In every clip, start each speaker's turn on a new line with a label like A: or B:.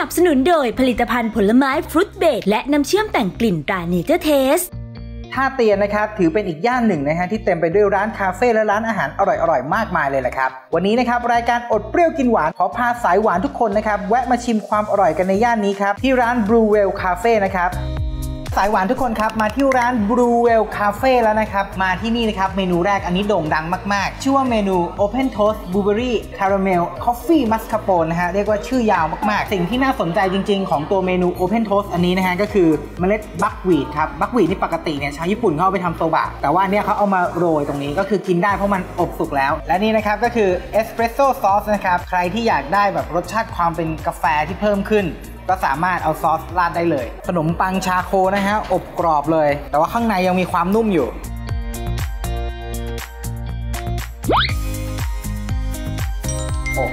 A: นับสนุนโดยผลิตภัณฑ์ผลไม้ฟรุตเบรและน้ำเชื่อมแต่งกลิ่นตราเนเจอร์เทส
B: ท่าเตียนนะครับถือเป็นอีกย่านหนึ่งนะฮะที่เต็มไปด้วยร้านคาเฟ่และร้านอาหารอร่อยๆ มากมายเลยแหละครับ วันนี้นะครับรายการอดเปรี้ยวกินหวาน ขอพาสายหวานทุกคนนะครับแวะมาชิมความอร่อยกันในย่านนี้ครับที่ร้าน Blue Well Cafe นะครับ สายหวานทุกคนครับ มาที่ร้าน Blue Well Cafe แล้วนะครับ มาที่นี่นะครับ เมนูแรกอันนี้โด่งดังมาก ๆ ชื่อว่าเมนู Open Toast Blueberry Caramel Coffee Mascarpone นะฮะ เรียกว่าชื่อยาวมาก ๆ สิ่งที่น่าสนใจจริง ๆ ของตัวเมนู Open Toast อันนี้นะฮะ ก็คือเมล็ดบัควีดครับ บัควีดนี่ปกติเนี่ยชาวญี่ปุ่นเขาเอาไปทำโซบะ แต่ว่าเนี่ยเขาเอามาโรยตรงนี้ก็คือกินได้เพราะมันอบสุกแล้ว และนี่นะครับก็คือเอสเปรสโซ่ซอสนะครับ ใครที่อยากได้แบบรสชาติความเป็นกาแฟที่เพิ่มขึ้น ก็สามารถเอาซอสราดได้เลย ขนมปังชาโคนะฮะอบกรอบเลย แต่ว่าข้างในยังมีความนุ่มอยู่โอ้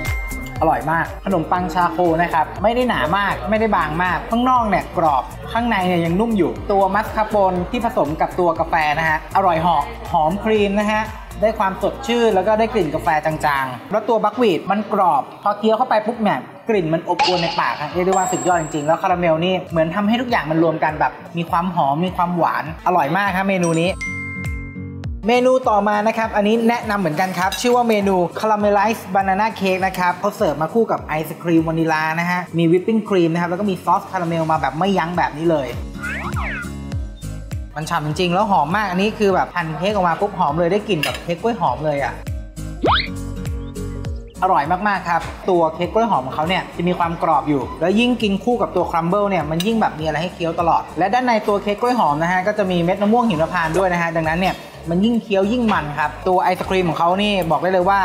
B: อร่อยมาก ขนมปัง charcoal นะครับ ไม่ได้หนามากไม่ได้บางมาก ข้างนอกเนี่ยกรอบข้างในเนี่ยยังนุ่มอยู่ ตัว mascarpone ที่ผสมกับตัวกาแฟนะฮะ อร่อยหอมหอมครีมนะฮะ ได้ความสดชื่นแล้วก็ได้กลิ่นกาแฟจางๆ แล้วตัว buckwheat มันกรอบ พอเคี้ยวเข้าไปปุ๊บเนี่ย กลิ่นมันอบอวลในปากครับเรียกได้ว่าสุดยอดจริงๆ แล้วคาราเมลนี่เหมือนทำให้ทุกอย่างมันรวมกันแบบ มีความหอมมีความหวานอร่อยมากครับเมนูนี้เมนูต่อมานะครับ อันนี้แนะนำเหมือนกันครับ ชื่อว่าเมนู Caramelized Banana Cake นะครับเขาเสิร์ฟมาคู่กับไอศครีมวานิลานะฮะ มีวิปปิ้งครีมนะครับ แล้วก็มีซอสคาราเมลมาแบบไม่ยั้งแบบนี้เลย มันฉ่ำจริงๆ แล้วหอมมาก อันนี้คือแบบหั่นเค้กออกมาปุ๊บหอมเลยได้กลิ่นแบบเค้กกล้วยหอมเลยอะ่ะ อร่อยมากๆครับ ตัวเค้กกล้วยหอมของเขาเนี่ยจะมีความกรอบอยู่ แล้วยิ่งกินคู่กับตัว crumble เนี่ยมันยิ่งแบบมีอะไรให้เคี้ยวตลอด และด้านในตัวเค้กกล้วยหอมนะฮะก็จะมีเม็ดมะม่วงหิมพานต์ด้วยนะฮะดังนั้นเนี่ยมันยิ่งเคี้ยวยิ่งมันครับ ตัวไอศครีมของเขานี่บอกได้เลยว่า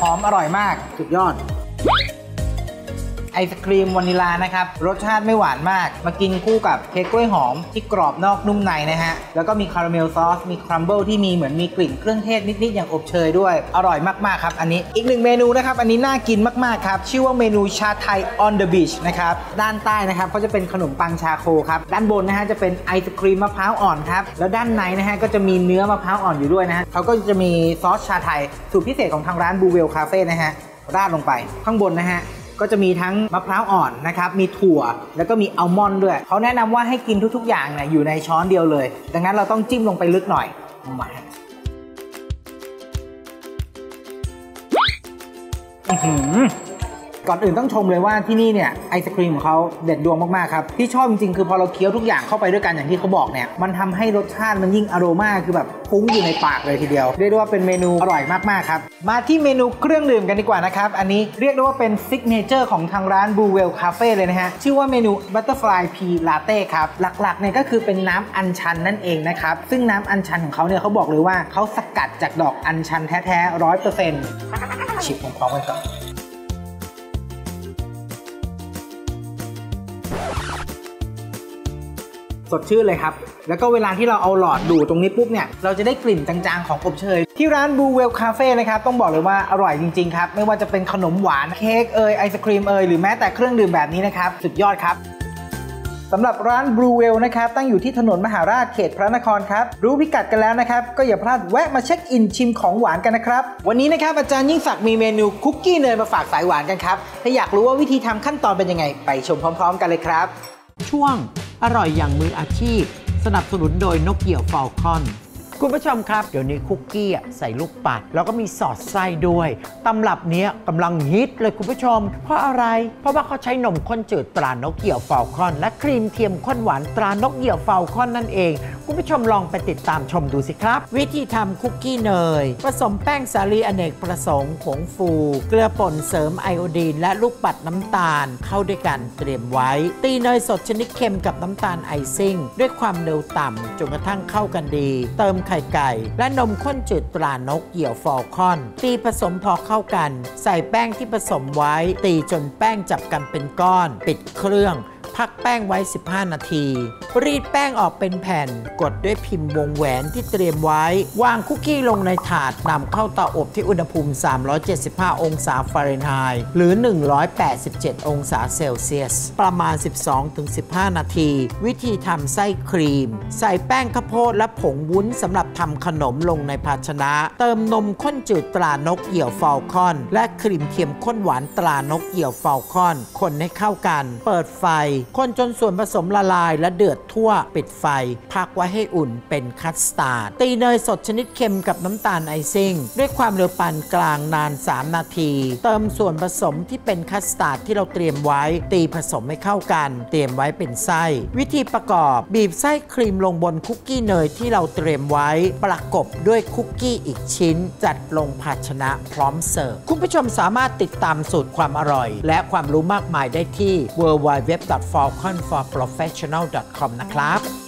B: หอมอร่อยมากสุดยอด ไอศครีมวานิลานะครับ รสชาติไม่หวานมาก มากินคู่กับเค้กกล้วยหอมที่กรอบนอกนุ่มในนะฮะ แล้วก็มีคาราเมลซอส มี crumble ที่มีเหมือนมีกลิ่นเครื่องเทศนิด ๆ อย่างอบเชยด้วย อร่อยมาก ๆ ครับ อันนี้อีกหนึ่งเมนูนะครับ อันนี้น่ากินมาก ๆ ครับ ชื่อว่าเมนูชาไทย on the beach นะครับ ด้านใต้นะครับก็จะเป็นขนมปัง charcoal ครับ ด้านบนนะฮะจะเป็นไอศครีมมะพร้าวอ่อนครับ แล้วด้านในนะฮะก็จะมีเนื้อมะพร้าวอ่อนอยู่ด้วยนะฮะเขาก็จะมีซอสชาไทยสูตรพิเศษของทางร้านบูเวลคาเฟ่นะฮะราดลงไปข้างบนนะฮะ ก็จะมีทั้งมะพร้าวอ่อนนะครับมีถั่วแล้วก็มีอัลมอนด์ด้วย เขาแนะนำว่าให้กินทุกๆ อย่างเนี่ยอยู่ในช้อนเดียวเลย ดังนั้นเราต้องจิ้มลงไปลึกหน่อยมาอือหือ ก่อนอื่นต้องชมเลยว่าที่นี่เนี่ยไอศครีมของเขาเด็ดดวงมากๆครับที่ชอบจริงๆคือพอเราเคี้ยวทุกอย่างเข้าไปด้วยกันอย่างที่เขาบอกเนี่ยมันทำให้รสชาติมันยิ่งอโรมาคือแบบฟุ้งอยู่ในปากเลยทีเดียวเรียกได้ว่าเป็นเมนูอร่อยมากๆครับมาที่เมนูเครื่องดื่มกันดีกว่านะครับอันนี้เรียกได้ว่าเป็น signature ของทางร้าน Blue Well Cafe เลยนะฮะชื่อว่าเมนู Butterfly Pea Latte ครับหลักๆเนี่ยก็คือเป็นน้ำอัญชันนั่นเองนะครับซึ่งน้ำอัญชันของเขาเนี่ยเขาบอกเลยว่าเขาสกัดจากดอกอัญชันแท้ๆร้อยเปอร์เซ็นต์ชิมพร้อมๆกันก่อน สดชื่นเลยครับ แล้วก็เวลาที่เราเอาหลอดดูดตรงนี้ปุ๊บเนี่ย เราจะได้กลิ่นจางๆของอบเชย ที่ร้าน Blue Well Cafe นะครับ ต้องบอกเลยว่าอร่อยจริงๆครับ ไม่ว่าจะเป็นขนมหวาน เค้กเอยไอศครีมเอยหรือแม้แต่เครื่องดื่มแบบนี้นะครับ สุดยอดครับสำหรับร้าน Blue Well นะครับ ตั้งอยู่ที่ถนนมหาราชเขตพระนครครับ รู้พิกัดกันแล้วนะครับ ก็อย่าพลาดแวะมาเช็คอินชิมของหวานกันนะครับ วันนี้นะครับ อาจารย์ยิ่งศักดิ์มีเมนูคุกกี้เนยมาฝากสายหวานกันครับ ถ้าอยากรู้ว่าวิธีทำขั้นตอนเป็นยังไง ไปชมพร้อม ๆ กันเลยครับ
C: ช่วงอร่อยอย่างมืออาชีพ สนับสนุนโดยนกเกี่ยวฟอลคอน คุณผู้ชมครับ เดี๋ยวนี้คุกกี้ใส่ลูกปัด แล้วก็มีสอดไส้ด้วย ตำรับเนี้ยกำลังฮิตเลยคุณผู้ชม เพราะอะไร เพราะว่าเขาใช้นมข้นจืดตรานกเหี่ยวฟาลคอน และครีมเทียมข้นหวานตรานกเหี่ยวฟาลคอนนั่นเอง คุณผู้ชมลองไปติดตามชมดูสิครับ วิธีทำคุกกี้เนย ผสมแป้งสาลีอเนกประสงค์ผงฟู เกลือป่นเสริมไอโอดีน และลูกปัดน้ำตาล เข้าด้วยกันเตรียมไว้ ตีเนยสดชนิดเค็มกับน้ำตาลไอซิ่ง ด้วยความเร็วต่ำจนกระทั่งเข้ากันดี เติมไข่ไก่ และนมข้นจืดตรานกเหยี่ยวฟอลคอน ตีผสมพอเข้ากัน ใส่แป้งที่ผสมไว้ ตีจนแป้งจับกันเป็นก้อน ปิดเครื่อง พักแป้งไว้ 15 นาที รีดแป้งออกเป็นแผ่น กดด้วยพิมพ์วงแหวนที่เตรียมไว้ วางคุกกี้ลงในถาดนำเข้าเตาอบที่อุณหภูมิ 375 องศาฟาเรนไฮต์หรือ 187 องศาเซลเซียส ประมาณ 12-15 นาที วิธีทำไส้ครีม ใส่แป้งข้าวโพดและผงวุ้นสำหรับทำขนมลงในภาชนะ เติมนมข้นจืดตรานกเหยี่ยวฟาลคอน และครีมเทียมข้นหวานตรานกเหยี่ยวฟาลคอน คนให้เข้ากัน เปิดไฟคนจนส่วนผสมละลายและเดือดทั่วปิดไฟ พักไว้ให้อุ่นเป็นคัสตาร์ด ตีเนยสดชนิดเค็มกับน้ำตาลไอซิ่ง ด้วยความเร็วปานกลางนาน 3 นาที เติมส่วนผสมที่เป็นคัสตาร์ดที่เราเตรียมไว้ ตีผสมให้เข้ากัน เตรียมไว้เป็นไส้ วิธีประกอบบีบไส้ครีมลงบนคุกกี้เนยที่เราเตรียมไว้ ประกบด้วยคุกกี้อีกชิ้น จัดลงภาชนะพร้อมเสิร์ฟคุณผู้ชมสามารถติดตามสูตรความอร่อย และความรู้มากมายได้ที่ w w w f falconforprofessional.com นะครับ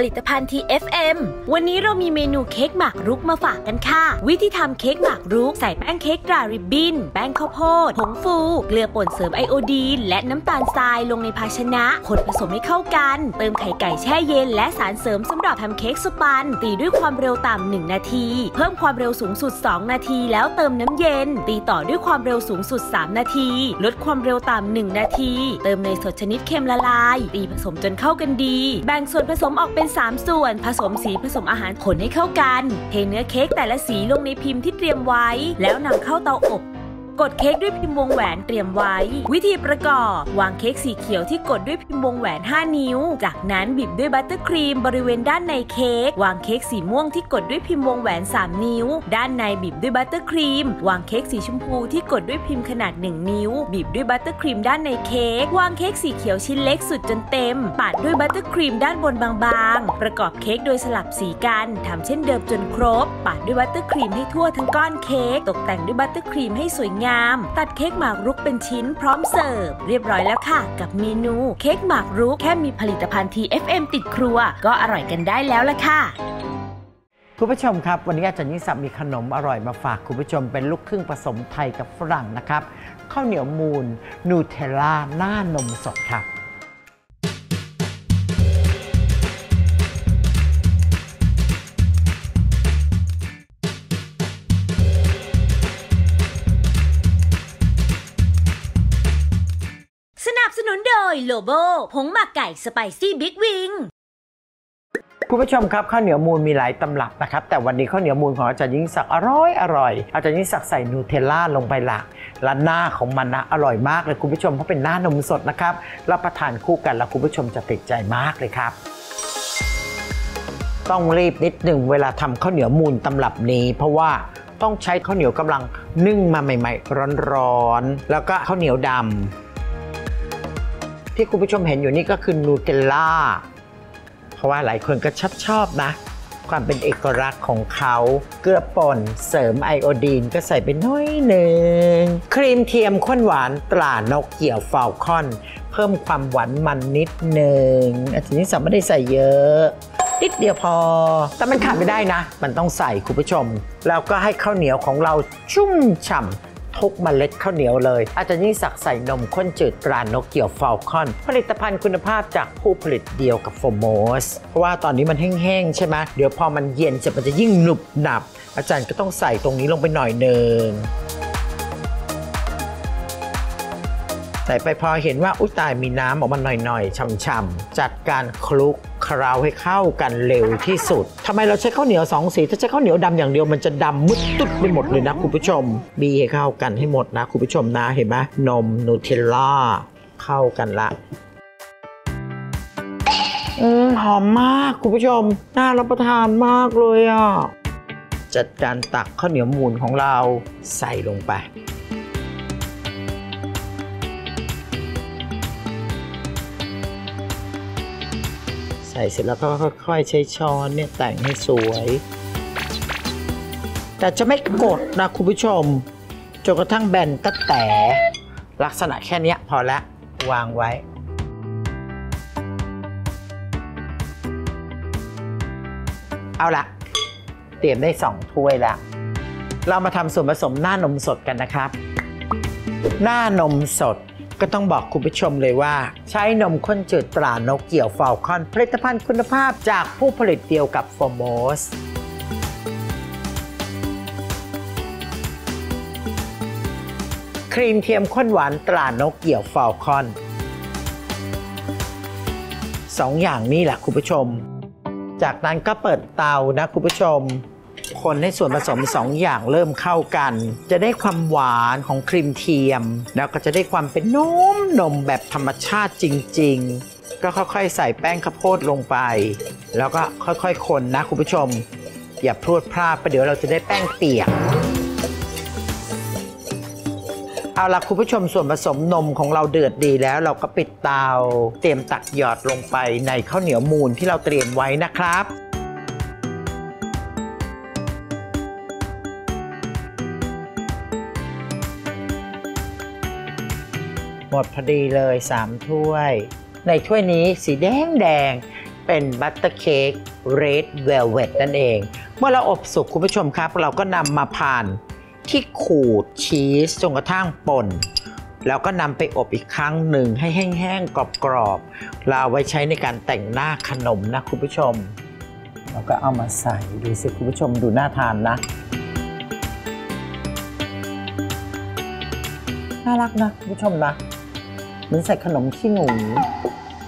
A: ผลิตภัณฑ์ TFM วันนี้เรามีเมนูเค้กหมากรุกมาฝากกันค่ะ วิธีทำเค้กหมากรุกใส่แป้งเค้กตราริบบินแป้งข้าวโพดผงฟู เกลือป่นเสริมไอโอดีน และน้ำตาลทรายลงในภาชนะคนผสมให้เข้ากัน เติมไข่ไก่แช่เย็น และสารเสริมสำหรับทำเค้กสปัน ตีด้วยความเร็วต่ำ1นาที เพิ่มความเร็วสูงสุด 2 นาที แล้วเติมน้ำเย็น ตีต่อด้วยความเร็วสูงสุด 3 นาที ลดความเร็วต่ำ1นาที เติมเนยสดชนิดเค็มละลาย ตีผสมจนเข้ากันดี แบ่งส่วนผสมออกเป็น3 ส่วน ผสมสีผสมอาหารผลให้เข้ากัน เทเนื้อเค้กแต่ละสีลงในพิมพ์ที่เตรียมไว้ แล้วนำเข้าเตาอบ กดเค้กด้วยพิมพ์วงแหวนเตรียมไว้ วิธีประกอบ วางเค้กสีเขียวที่กดด้วยพิมพ์วงแหวน 5 นิ้ว จากนั้นบีบด้วยบัตเตอร์ครีมบริเวณด้านในเค้กวางเค้กสีม่วงที่กดด้วยพิมพ์วงแหวน 3 นิ้ว ด้านในบีบด้วยบัตเตอร์ครีม วางเค้กสีชมพูที่กดด้วยพิมพ์ขนาด 1 นิ้ว บีบด้วยบัตเตอร์ครีมด้านในเค้กวางเค้กสีเขียวชิ้นเล็กสุดจนเต็มปาดด้วยบัตเตอร์ครีมด้านบนบางๆ ประกอบเค้กโดยสลับสีกันทำเช่นเดิมจนครบ ปาดด้วยบัตเตอร์ครีมให้ทั่วทั้งก้อนเค้กตกแต่งด้วยบัตเตอร์ครีมให้สวยงามตัดเค้กหมากรุกเป็นชิ้นพร้อมเสิร์ฟ เรียบร้อยแล้วค่ะ กับเมนูเค้กหมากรุกแค่มีผลิตภัณฑ์ TFM ติดครัว ก็อร่อยกันได้แล้วละค่ะ
C: คุณผู้ชมครับ วันนี้อาจารย์ยิ่งศักดิ์มีขนมอร่อยมาฝากคุณผู้ชมเป็นลูกครึ่งผสมไทยกับฝรั่งนะครับข้าวเหนียวมูนนูเทลล่าหน้านมสดครับ
A: โบผงหมักไก่สไปซี่บิ๊กวิง
C: คุณผู้ชมครับข้าวเหนียวมูลมีหลายตำรับนะครับ แต่วันนี้ข้าวเหนียวมูลของอาจารย์ยิ่งศักดิ์อร่อยอร่อยอาจารย์ยิ่งศักดิ์ใส่นูเทลล่าลงไปหละและหน้าของมันนะอร่อยมากเลยคุณผู้ชมเพราะเป็นหน้านมสดนะครับรับประทานคู่กันแล้วคุณผู้ชมจะติดใจมากเลยครับต้องรีบนิดหนึ่งเวลาทำข้าวเหนียวมูลตำรับนี้ เพราะว่าต้องใช้ข้าวเหนียวกำลังนึ่งมาใหม่ ๆ ร้อนๆแล้วก็ข้าวเหนียวดำ ที่คุณผู้ชมเห็นอยู่นี่ก็คือนูเทลล่า เพราะว่าหลายคนก็ชอบชอบนะ ความเป็นเอกลักษณ์ของเขา เกลือป่นเสริมไอโอดีนก็ใส่ไปน้อยหนึ่ง ครีมเทียมข้นหวานตรานกเกี่ยวฟาลคอน เพิ่มความหวานมันนิดหนึ่งอาทิตย์นี้สับไม่ได้ใส่เยอะนิดเดียวพอ แต่มันขาดไม่ได้นะ มันต้องใส่คุณผู้ชม แล้วก็ให้ข้าวเหนียวของเราชุ่มฉ่ำ ทุกเมล็ดข้าวเหนียวเลย อาจารย์ยิ่งศักดิ์ใส่นมข้นจืดตรานกเกี่ยวฟาลคอน ผลิตภัณฑ์คุณภาพจากผู้ผลิตเดียวกับโฟโมสเพราะว่าตอนนี้มันแห้งๆใช่ไหมเดี๋ยวพอมันเย็นจะมันจะยิ่งหนุบหนับ อาจารย์ก็ต้องใส่ตรงนี้ลงไปหน่อยหนึ่งใส่ไปพอเห็นว่าอุ้ยตายมีน้ำออกมาหน่อยๆช่ำๆจัดการคลุก เคล้าให้เข้ากันเร็วที่สุดทำไมเราใช้ข้าวเหนียวสองสีถ้าใช้ข้าวเหนียวดำอย่างเดียวมันจะดำมืดตุ๊ดไปหมดเลยนะคุณผู้ชม บีให้เข้ากันให้หมดนะคุณผู้ชมนะเห็นไหมนมนูเทลล่าเข้ากันละอืมหอมมากคุณผู้ชม น่ารับประทานมากเลยอะจัดการตักข้าวเหนียวมูนของเราใส่ลงไป ส่เสร็จแล้วก็ค่อยๆใช้ช้อนเนี่ยแต่งให้สวย แต่จะไม่กดนะคุณผู้ชมจนกระทั่งแบนตะแต่ ลักษณะแค่นี้พอละวางไว้เอาละเตรียมได้ 2 ถ้วยละ เรามาทำส่วนผสมหน้านมสดกันนะครับ หน้านมสด ก็ต้องบอกคุณผู้ชมเลยว่า ใช้นมข้นจืดตรานกเหยี่ยวฟอลคอนผลิตภัณฑ์คุณภาพจากผู้ผลิตเดียวกับโฟร์โมสต์ครีมเทียมข้นหวานตรานกเหยี่ยวฟอลคอนสองอย่างนี้แหละคุณผู้ชม จากนั้นก็เปิดเตานะคุณผู้ชม คนให้ส่วนผสม2อย่างเริ่มเข้ากัน จะได้ความหวานของครีมเทียม แล้วก็จะได้ความเป็นนมนมแบบธรรมชาติจริง ๆ ก็ค่อยๆ ใส่แป้งข้าวโพดลงไป แล้วก็ค่อยๆ คนนะคุณผู้ชม อย่าพรวดพลาดประเดี๋ยวเราจะได้แป้งเปียกเอาละคุณผู้ชมส่วนผสมนมของเราเดือดดีแล้วเราก็ปิดเตา เตรียมตักหยอดลงไปในข้าวเหนียวมูนที่เราเตรียมไว้นะครับ หมดพอดีเลย 3 ถ้วย ในถ้วยนี้สีแดงแดงเป็นบัตเตอร์เค้กเรดเวลเวตนั่นเอง เมื่อเราอบสุกคุณผู้ชมครับ เราก็นำมาผ่านที่ขูดชีสจนกระทั่งป่น แล้วก็นำไปอบอีกครั้งหนึ่งให้แห้งๆกรอบๆเราเอาไว้ใช้ในการแต่งหน้าขนมนะคุณผู้ชม เราก็เอามาใส่ดูสิคุณผู้ชมดูน่าทานนะน่ารักนะคุณผู้ชมนะ เหมือนใส่ขนมขี้หนู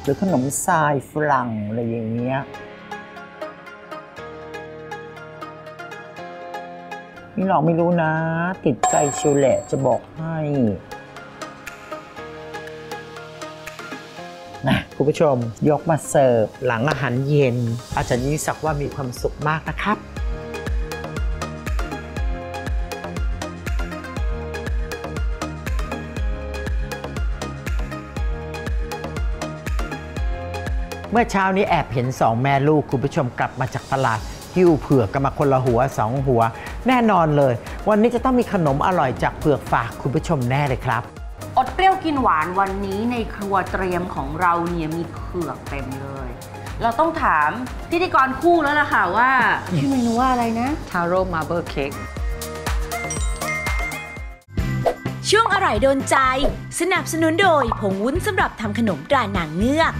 C: หรือขนมทรายฝรั่งอะไรอย่างเงี้ยนี่เราไม่รู้นะ ติดใจเชิวแหละจะบอกให้นะคุณผู้ชมยกมาเสิร์ฟหลังอาหารเย็น อาจารย์ยิ่งศักดิ์ว่ามีความสุขมากนะครับ เมื่อเช้านี้แอบเห็นสองแม่ลูกคุณผู้ชมกลับมาจากตลาดหิ้วเผือกกันมาคนละหัวสองหัว แน่นอนเลย วันนี้จะต้องมีขนมอร่อยจากเผือกฝากคุณผู้ชมแน่เลยครับ
D: อดเปรี้ยวกินหวานวันนี้ในครัวเตรียมของเราเนี่ยมีเผือกเต็มเลย เราต้องถามพิธีกรคู่แล้วล่ะค่ะว่าชื่อเมนูว่าอะไรนะ
E: Taro Marble Cake
A: ช่วงอร่อยโดนใจ สนับสนุนโดยผงวุ้นสำหรับทำขนมตราหนังเงือก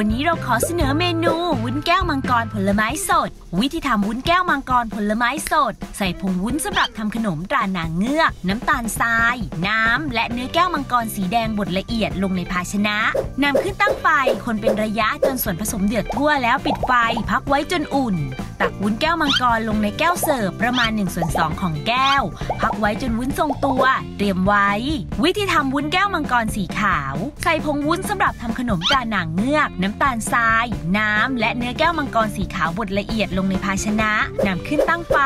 A: วันนี้เราขอเสนอเมนูวุ้นแก้วมังกรผลไม้สด วิธีทำวุ้นแก้วมังกรผลไม้สด ใส่ผงวุ้นสำหรับทำขนมตราหนังเงือก น้ำตาลทราย น้ำ และเนื้อแก้วมังกรสีแดงบดละเอียดลงในภาชนะนำขึ้นตั้งไฟคนเป็นระยะจนส่วนผสมเดือดทั่วแล้วปิดไฟ พักไว้จนอุ่น ตักวุ้นแก้วมังกรลงในแก้วเสิร์ฟประมาณ1ส่วน2ของแก้ว พักไว้จนวุ้นทรงตัว เตรียมไว้ วิธีทำวุ้นแก้วมังกรสีขาว ใส่ผงวุ้นสำหรับทำขนมตราหนังเงือกน้้ำตาลทราย น้ำ และเนื้อแก้วมังกรสีขาวบดละเอียดลงในภาชนะนำขึ้นตั้งไฟ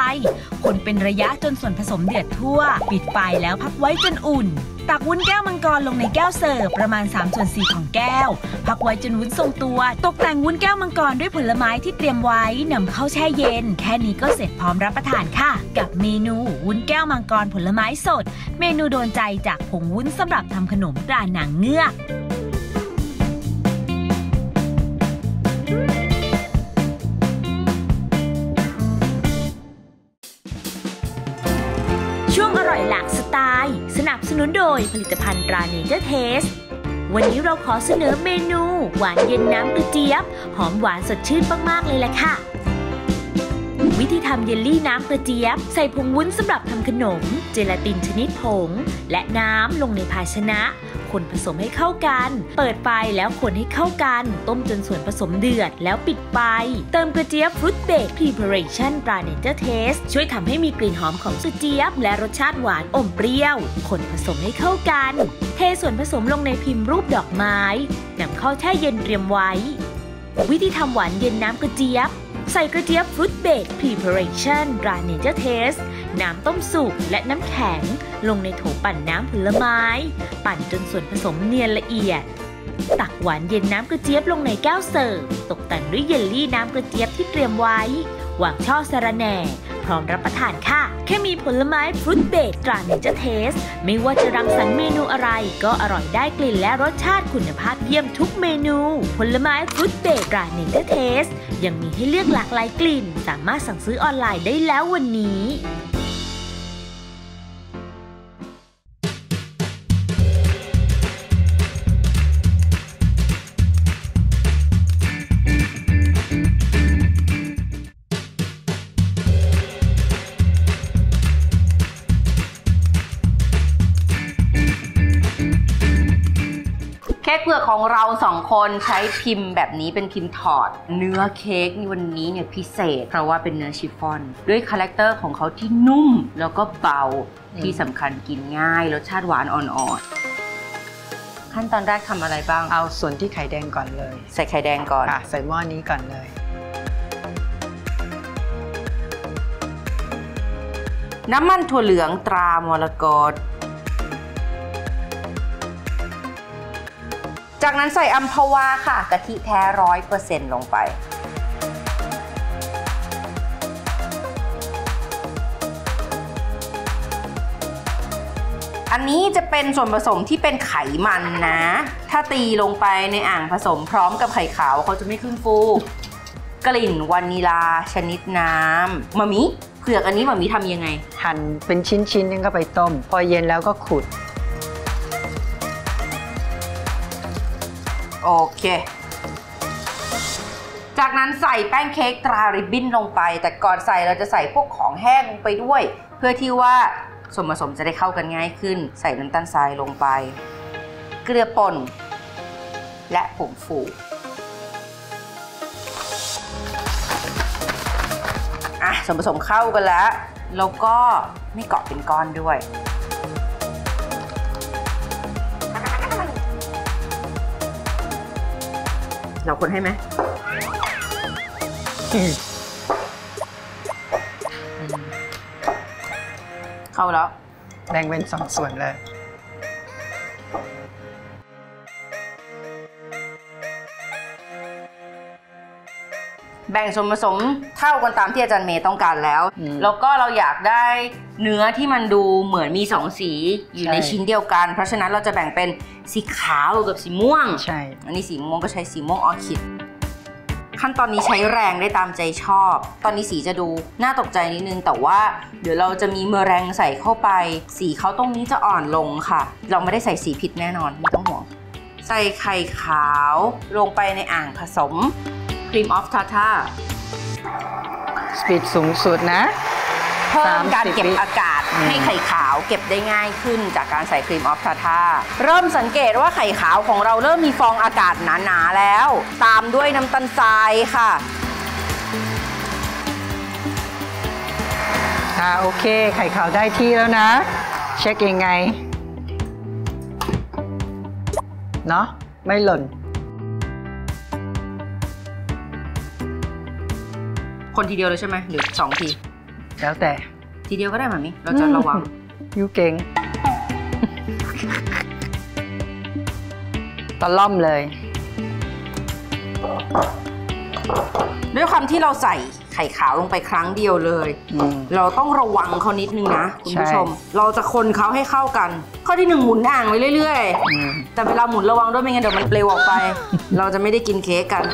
A: คนเป็นระยะจนส่วนผสมเดือดทั่ว ปิดไฟแล้วพักไว้จนอุ่น ตักวุ้นแก้วมังกรลงในแก้วเสิร์ฟประมาณ3ส่วน4ของแก้ว พักไว้จนวุ้นทรงตัว ตกแต่งวุ้นแก้วมังกรด้วยผลไม้ที่เตรียมไว้นำเข้าแช่เย็น แค่นี้ก็เสร็จพร้อมรับประทานค่ะ กับเมนูวุ้นแก้วมังกรผลไม้สด เมนูโดนใจจากผงวุ้นสำหรับทำขนมตรานางเงือก ช่วงอร่อยหลากสไตล์ สนับสนุนโดยผลิตภัณฑ์ตราเนเจอร์เทส วันนี้เราขอเสนอเมนู หวานเย็นน้ำกระเจี๊ยบ หอมหวานสดชื่นมากๆเลยแหละค่ะ วิธีทำเยลลี่น้ำกระเจี๊ยบ ใส่ผงวุ้นสำหรับทำขนม เจลาตินชนิดผง และน้ำลงในภาชนะ คนผสมให้เข้ากัน เปิดไฟแล้วคนให้เข้ากัน ต้มจนส่วนผสมเดือดแล้วปิดไฟ เติมกระเจี๊ยบ Fruit Break Preparation ตราเนเจอร์เทสช่วยทำให้มีกลิ่นหอมของกระเจี๊ยบ และรสชาติหวานอมเปรี้ยว คนผสมให้เข้ากัน เทส่วนผสมลงในพิมพ์รูปดอกไม้นำเข้าแช่เย็นเตรียมไว้ วิธีทำหวานเย็นน้ำกระเจี๊ยบ ใส่กระเจี๊ยบ Fruit Break Preparation ตราเนเจอร์เทส น้ำต้มสุกและน้ำแข็ง ลงในโถปั่นน้ำผลไม้ ปั่นจนส่วนผสมเนียนละเอียด ตักหวานเย็นน้ำกระเจี๊ยบลงในแก้วเสิร์ฟ ตกแต่งด้วยเยลลี่น้ำกระเจี๊ยบที่เตรียมไว้ วางช่อสะระแหน่ พร้อมรับประทานค่ะ แค่มีผลไม้ Fruit Break ตราเนเจอร์เทส ไม่ว่าจะรังสรรค์เมนูอะไร ก็อร่อยได้กลิ่นและรสชาติคุณภาพเยี่ยมทุกเมนู ผลไม้ฟรุตเบรกตราเนเจอร์เทส ยังมีให้เลือกหลากหลายกลิ่น สามารถสั่งซื้อออนไลน์ได้แล้ววันนี้
D: สองคนใช้พิมพ์แบบนี้เป็นพิมพ์ถอด เนื้อเค้กนี่วันนี้เนี่ยพิเศษ เพราะว่าเป็นเนื้อชิฟฟ่อน ด้วย character ของเขาที่นุ่มแล้วก็เบาที่สำคัญกินง่ายรสชาติหวานอ่อนๆขั้นตอนแรกทำอะไรบ้าง
E: เอาส่วนที่ไข่แดงก่อนเลย
D: ใส่ไข่แดงก่อน
E: ค่ะใส่หม้อนี้ก่อนเลย
D: น้ำมันถั่วเหลืองตรามรกต จากนั้นใส่อัมพวาค่ะกะทิแท้ร้อยเปอร์เซ็นต์ลงไป อันนี้จะเป็นส่วนผสมที่เป็นไขมันนะ ถ้าตีลงไปในอ่างผสมพร้อมกับไข่ขาวเขาจะไม่ขึ้นฟู กลิ่นวานิลาชนิดน้ำมามิเผือกอันนี้มามิทำยังไง
E: หั่นเป็นชิ้นๆนึงก็ไปต้ม พอเย็นแล้วก็ขุด
D: โอเค จากนั้นใส่แป้งเค้กตราริบบิ้นลงไป แต่ก่อนใส่เราจะใส่พวกของแห้งลงไปด้วย เพื่อที่ว่าส่วนผสมจะได้เข้ากันง่ายขึ้น ใส่น้ำตาลทรายลงไป เกลือป่น และผงฟูอะส่วนผสมเข้ากันแล้ว แล้วก็ไม่เกาะเป็นก้อนด้วย เราคนให้ไหมเข้าแล้ว
E: แบ่งเป็นสองส่วนเลย
D: แบ่งส่วนผสมเท่ากันตามที่อาจารย์เมย์ต้องการแล้ว
E: อืม
D: แล้วก็เราอยากได้เนื้อที่มันดูเหมือนมีสองสีอยู่
E: ใช่
D: ในชิ้นเดียวกัน เพราะฉะนั้นเราจะแบ่งเป็นสีขาวกับสีม่วง
E: ใช่
D: อันนี้สีม่วงก็ใช้สีม่วงออคิด ขั้นตอนนี้ใช้แรงได้ตามใจชอบ ตอนนี้สีจะดูน่าตกใจนิดนึง แต่ว่าเดี๋ยวเราจะมีเมอแรงใส่เข้าไป สีเขาตรงนี้จะอ่อนลงค่ะ เราไม่ได้ใส่สีผิดแน่นอนไม่ต้องห่วง ใส่ไข่ขาวลงไปในอ่างผสม ครีมออฟทาทา
E: สปีดสูงสุดนะ
D: เพิ่มการ
E: 30
D: เก็บ
E: วิ
D: อากาศ
E: อืม
D: ให้ไข่ขาวเก็บได้ง่ายขึ้นจากการใส่ครีมออฟทาทาเริ่มสังเกตว่าไข่ขาวของเราเริ่มมีฟองอากาศหนาๆแล้ว ตามด้วยน้ำตาลทรายค่ะ
E: อ่าโอเค ไข่ขาวได้ที่แล้วนะ เช็คยังไง เนาะไม่หล่น
D: คนทีเดียวเลยใช่ไหมหรือสองที
E: แล้วแต่
D: ทีเดียวก็ได้แบบนี้ เราจะระวัง
E: ยูเก่งตะล่อมเลย
D: ด้วยความที่เราใส่ไข่ขาวลงไปครั้งเดียวเลย
E: อืม
D: เราต้องระวังเขานิดนึงนะคุณผู้
E: ใช่
D: ชม เราจะคนเขาให้เข้ากัน ข้อที่หนึ่งหมุนอ่างไปเรื่อย
E: อืม
D: ๆแต่เวลาหมุนระวังด้วยไม่งั้นเดี๋ยวมันเปลวออกไป เราจะไม่ได้กินเค้กกัน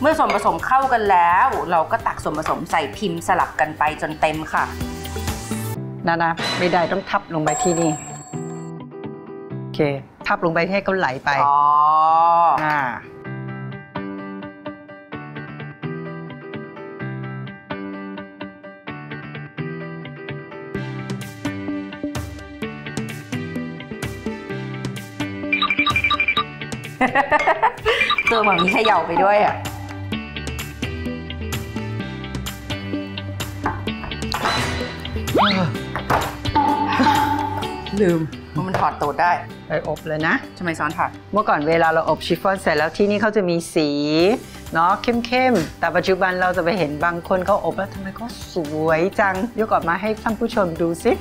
D: เมื่อส่วนผสมเข้ากันแล้ว เราก็ตักส่วนผสมใส่พิมพ์สลับกันไปจนเต็มค่ะ
E: นานาไม่ได้ต้องทับลงไปที่นี่โอเค ทับลงไปให้เขาไหลไป
D: อ๋อ
E: อ่า
D: ตัวเหมืนมีเขย่าไปด้วยอะ ลืมว่ามันถอดตูดได้
E: ไปอบเลยนะ
D: ทำไมซ้อนถอด
E: เมื่อก่อนเวลาเราอบชิฟฟ่อนเสร็จแล้วที่นี่เขาจะมีสีเนาะเข้มๆ แต่ปัจจุบันเราจะไปเห็นบางคนเขาอบแล้วทำไมก็สวยจัง ยกออกมาให้ท่านผู้ชมดูสิ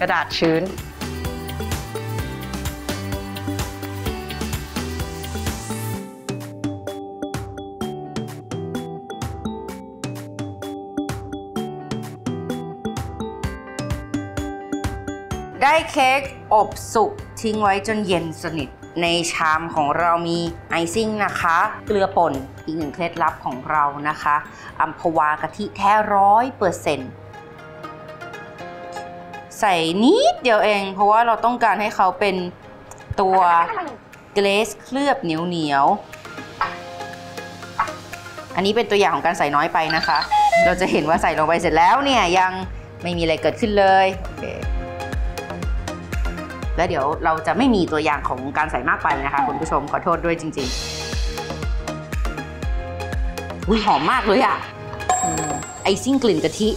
E: กระดาษชื้น
D: ได้เค้กอบสุกทิ้งไว้จนเย็นสนิท ในชามของเรามีไอซิ่งนะคะ เกลือป่นอีกหนึ่งเคล็ดลับของเรานะคะอัมพวากะทิแท้ร้อยเปอร์เซ็นต์ใส่นิดเดียวเอง เพราะว่าเราต้องการให้เขาเป็นตัวเกรสเคลือบเหนียวเหนียวอันนี้เป็นตัวอย่างของการใส่น้อยไปนะคะ เราจะเห็นว่าใส่ลงไปเสร็จแล้วเนี่ยยังไม่มีอะไรเกิดขึ้นเลยโอเค แล้วเดี๋ยวเราจะไม่มีตัวอย่างของการใส่มากไปนะคะคุณผู้ชมขอโทษด้วยจริงๆอุ้ยหอมมากเลยอะไอซิ่งกลิ่นกะทิ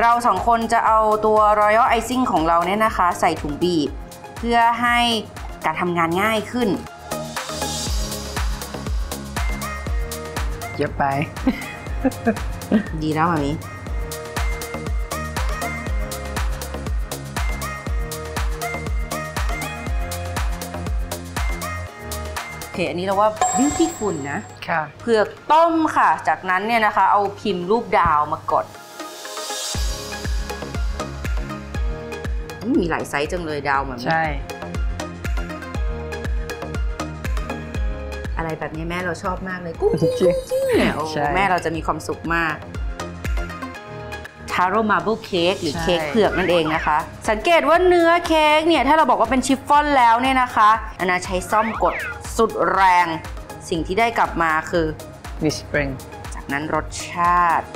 D: เราสองคนจะเอาตัว Royal Icing ของเราเนี่ยนะคะ ใส่ถุงบีบ เพื่อให้การทำงานง่ายขึ้น
E: เยอะไป
D: ดีแล้วมามีโอเคอันนี้เราว่า beautiful นะ
E: ค่ะ
D: เผือกต้มค่ะ จากนั้นเนี่ยนะคะ เอาพิมพ์รูปดาวมากดอืมมีหลายไซส์จังเลยดาวเหมือน
E: ใช่
D: อะไรแบบนี้แม่เราชอบมากเลยกุ้ง
E: จริง
D: เนี่ยโอ้
E: ใช่
D: แม่เราจะมีความสุขมากทาโร่มาร์เบิลเค้กหรือ
E: ใช่
D: เค้กเผือกนั่นเองนะคะ สังเกตว่าเนื้อเค้กเนี่ย ถ้าเราบอกว่าเป็นชิฟฟ่อนแล้วเนี่ยนะคะอันนาใช้ซ่อมกดสุดแรง สิ่งที่ได้กลับมาคือ
E: วิสปริง
D: จากนั้นรสชาติ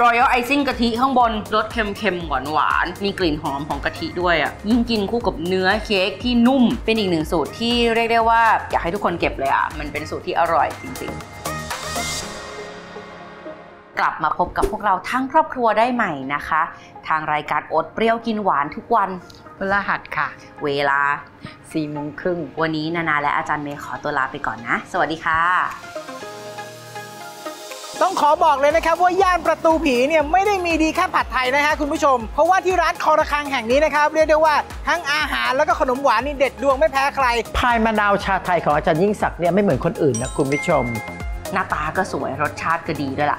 D: รอยัลไอซิ่งกะทิข้างบนรสเค็มๆหวานๆมีกลิ่นหอมของกะทิด้วยอะยิ่งกินคู่กับเนื้อเค้กที่นุ่ม เป็นอีกหนึ่งสูตรที่เรียกได้ว่าอยากให้ทุกคนเก็บเลยอะมันเป็นสูตรที่อร่อยจริงๆกลับมาพบกับพวกเราทั้งครอบครัวได้ใหม่นะคะ ทางรายการอดเปรี้ยวกินหวานทุกวัน
E: พฤหัสค่ะ
D: เวลา
E: สี่โมงครึ่ง
D: วันนี้นานาและอาจารย์เมย์ขอตัวลาไปก่อนนะ สวัสดีค่ะ
B: ต้องขอบอกเลยนะครับว่าย่านประตูผีเนี่ยไม่ได้มีดีแค่ผัดไทยนะฮะคุณผู้ชม เพราะว่าที่ร้านคอระคังแห่งนี้นะครับเรียกได้ว่าทั้งอาหารแล้วก็ขนมหวานนี่เด็ดดวงไม่แพ้ใคร
C: พายมะนาวชาไทยของอาจารย์ยิ่งศักดิ์เนี่ยไม่เหมือนคนอื่นนะคุณผู้ชม
D: หน้าตาก็สวยรสชาติก็ดีด้วยล่ะ